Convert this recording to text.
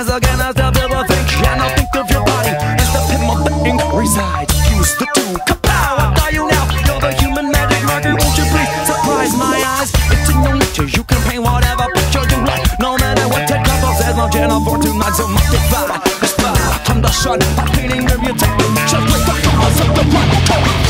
As again as the devil thinks And now think of your body as the pin of the ink resides Use the tool, kapow, I buy you now. You're the human magic marker, won't you please surprise my eyes? It's in your nature, you can paint whatever picture you like. No matter what Ted of says, my channel for tonight So multiply, aspire, from the sun, I'm painting of your technique Just with the cause of the one